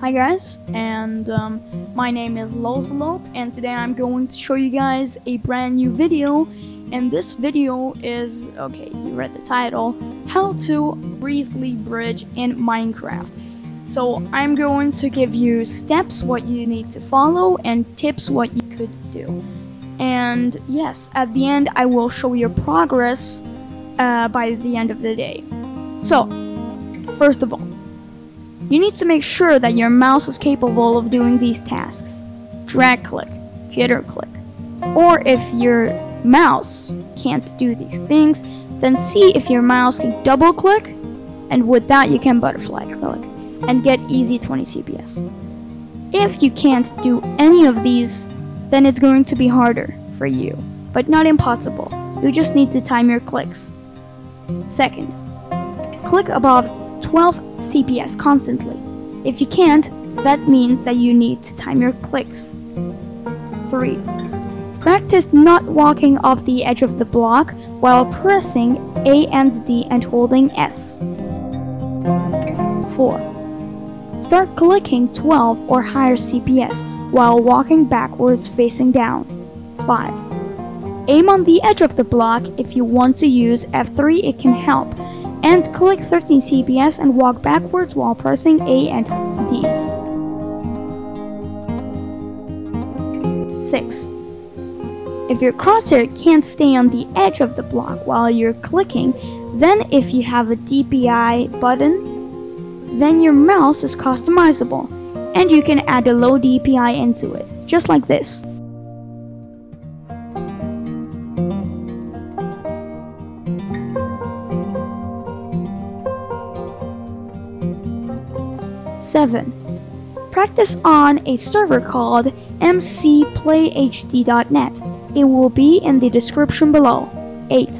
Hi guys, and um, my name is Lolzolope, and today I'm going to show you guys a brand new video. And this video is, okay, you read the title, How to Breezily Bridge in Minecraft. So I'm going to give you steps what you need to follow and tips what you could do. And yes, at the end I will show your progress uh, by the end of the day. So, first of all, you need to make sure that your mouse is capable of doing these tasks. Drag click, jitter click. Or if your mouse can't do these things, then see if your mouse can double click, and with that you can butterfly click and get easy 20 CPS. If you can't do any of these, then it's going to be harder for you, but not impossible. You just need to time your clicks. Second, click above 12 CPS constantly. If you can't, that means that you need to time your clicks. 3. Practice not walking off the edge of the block while pressing A and D and holding S. 4. Start clicking 12 or higher CPS while walking backwards facing down. 5. Aim on the edge of the block if you want to use F3 it can help and click 13 CPS and walk backwards while pressing A and D. 6. If your crosshair can't stay on the edge of the block while you're clicking, then if you have a DPI button, then your mouse is customizable, and you can add a low DPI into it, just like this. 7. Practice on a server called mcplayhd.net. It will be in the description below. 8.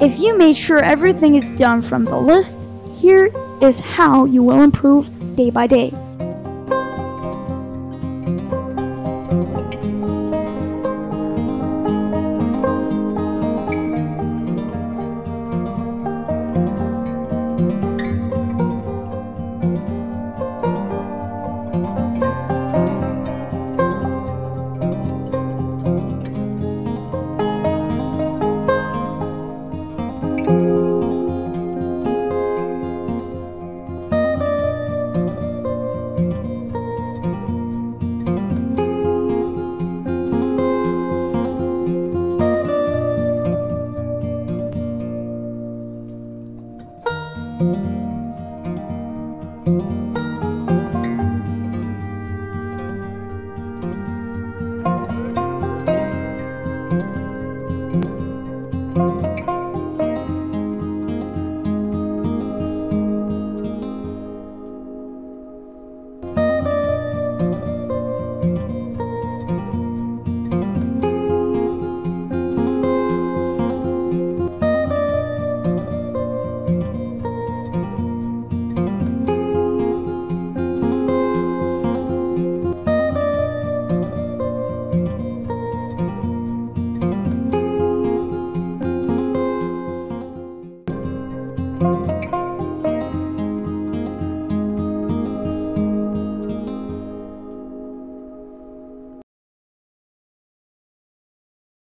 If you made sure everything is done from the list, here is how you will improve day by day.